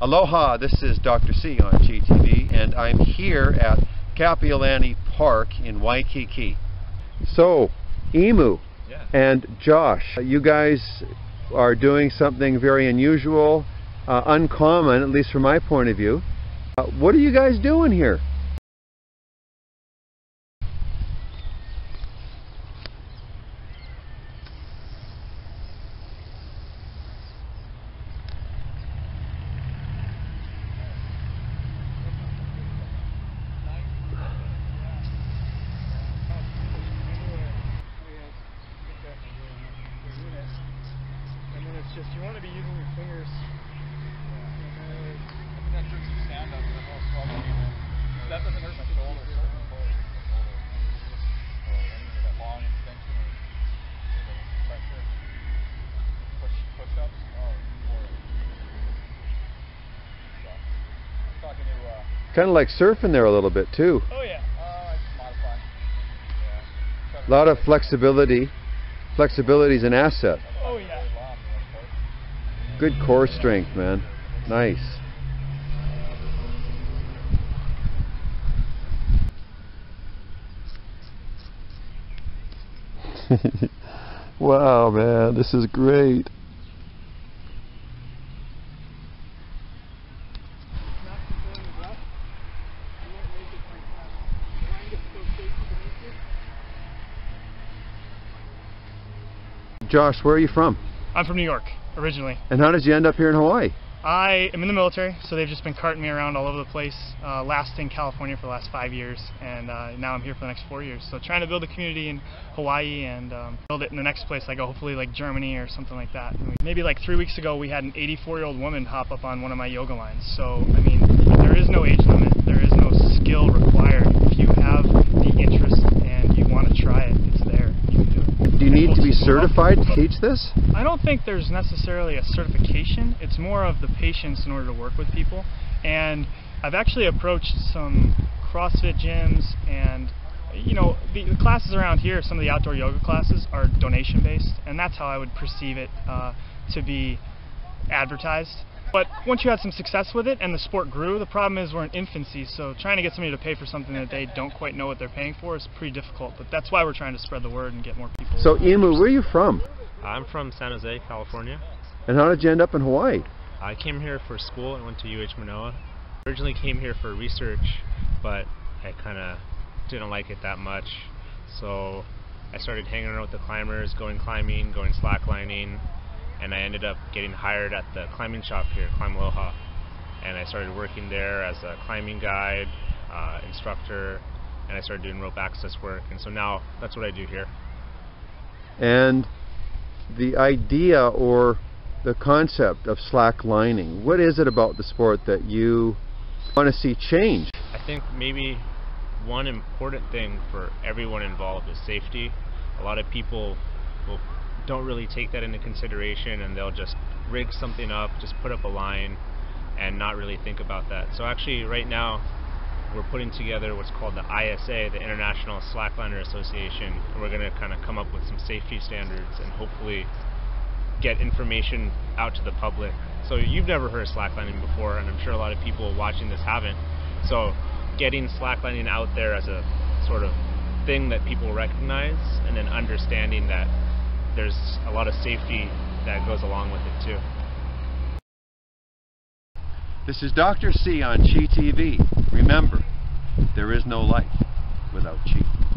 Aloha, this is Dr. C on Chi TV, and I'm here at Kapiolani Park in Waikiki. So, Emu Yeah. and Josh, you guys are doing something very unusual, uh, uncommon, at least from my point of view. Uh, what are you guys doing here? And just you want to be using your fingers. That hurts your stand up, the whole swelling. That doesn't hurt my shoulder. Long extension or pressure. Push push ups. Oh, I'm talking to uh Kind of like surfing there a little bit too. Oh yeah. uh I just modify. Yeah. A lot of flexibility. Flexibility is an asset. Oh yeah. really long, of course. Good core strength, man. Nice. wow, man, this is great. Not controlling the breath. You won't make it like that. Try and get so shaky beneath you. Josh, where are you from? I'm from New York originally. And how did you end up here in Hawaii? I am in the military, so they've just been carting me around all over the place. Uh, last in California for the last five years, and uh, now I'm here for the next four years. So trying to build a community in Hawaii and um, build it in the next place, like hopefully like Germany or something like that. Maybe like three weeks ago, we had an 84-year-old woman hop up on one of my yoga lines. So I mean, there is no age limit. There is no skill required. If you have the interest and you want to try it, it's there. You can do it. Do you need to be certified to teach this? I don't think there's necessarily a certification. It's more of the patience in order to work with people. And I've actually approached some CrossFit gyms and you know, the, the classes around here, some of the outdoor yoga classes are donation based, and that's how I would perceive it uh, to be advertised. But once you had some success with it and the sport grew, the problem is we're in infancy, so trying to get somebody to pay for something that they don't quite know what they're paying for is pretty difficult. But that's why we're trying to spread the word and get more people. So, Emu, where are you from? I'm from San Jose, California. And how did you end up in Hawaii? I came here for school and went to UH Manoa. Originally came here for research, but I kind of didn't like it that much. So I started hanging around with the climbers, going climbing, going slacklining, and I ended up getting hired at the climbing shop here, Climb Aloha. And I started working there as a climbing guide, uh, instructor, and I started doing rope access work. And so now that's what I do here. And the idea or the concept of slack lining, what is it about the sport that you want to see change? I think maybe one important thing for everyone involved is safety. A lot of people will, don't really take that into consideration and they'll just rig something up, just put up a line, and not really think about that. So actually, right now, we're putting together what's called the ISA, the International Slackliner Association, we're going to kind of come up with some safety standards and hopefully get information out to the public. So you've never heard of slacklining before, and I'm sure a lot of people watching this haven't. So getting slacklining out there as a sort of thing that people recognize, and then understanding that there's a lot of safety that goes along with it too. This is Dr. C on Chi TV. Remember, there is no life without Chi.